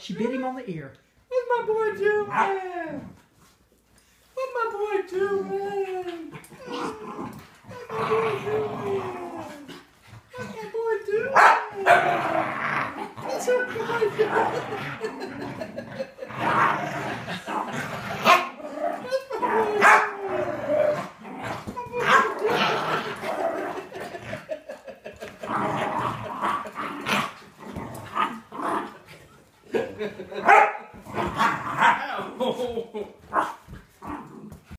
She bit him on the ear. What's my boy doing? What my boy doing? What my boy doing? What's my boy doing? What's my boy doing? What's my boy doing? Ow!